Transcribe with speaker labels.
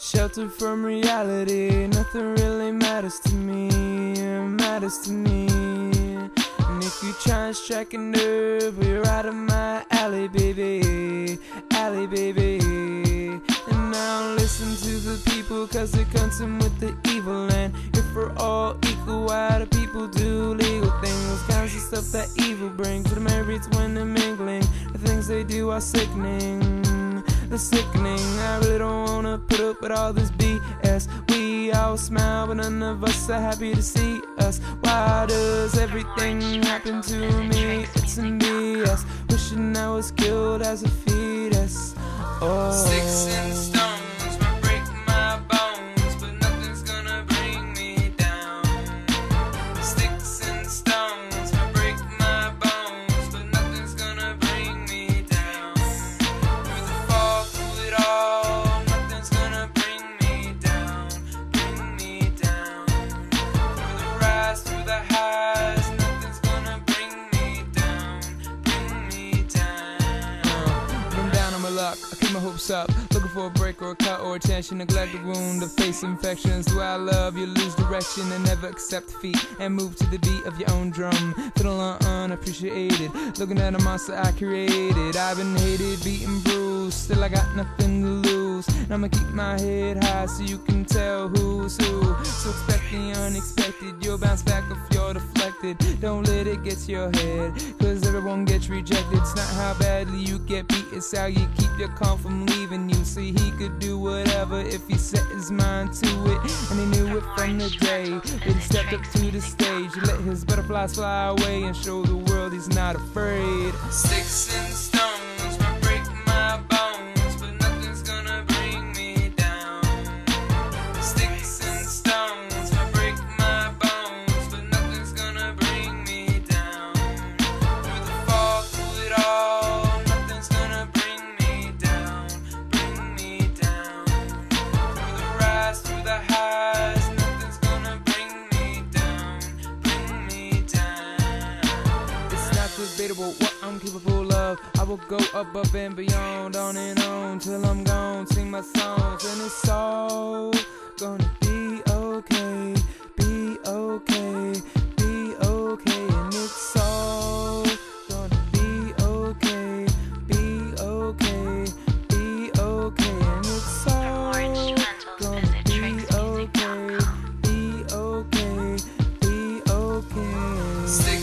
Speaker 1: Sheltered from reality, nothing really matters to me, matters to me. And if you try and strike a nerve, you're out of my alley, baby, alley, baby. And I don't listen to the people, cause they consume with the evil. And we're all equal, why do people do legal things? Kinds of stuff that evil brings the merits when they're mingling. The things they do are sickening the sickening. I really don't wanna put up with all this BS. We all smile, but none of us are happy to see us. Why does everything happen to me? It's in BS. Wishing I was killed as a fetus. Oh.
Speaker 2: Sticks and stones
Speaker 1: Up. Looking for a break or a cut or a attention. Neglect the wound, to face infections. Do I love you? Lose direction and never accept defeat. And move to the beat of your own drum. Feel un- unappreciated. Looking at a monster I created. I've been hated, beaten, bruised. Still, I got nothing to lose. And I'ma keep my head high so you can tell who's who. So expect the unexpected. You'll bounce back if you're deflected. Don't let it get to your head. Cause everyone gets rejected. It's not how badly you get beat, it's how you keep your calm from leaving you. See, he could do whatever if he set his mind to it. And he knew it from the day that he stepped up to the stage. He let his butterflies fly away and show the world he's not afraid.
Speaker 2: Sticks and debatable what I'm capable of. I will go above and beyond, on and on, till I'm gone. Sing my songs, and it's all gonna be okay, be okay, be okay, and
Speaker 1: it's all gonna be okay, be okay, be okay, and it's all gonna be okay, be okay, be okay.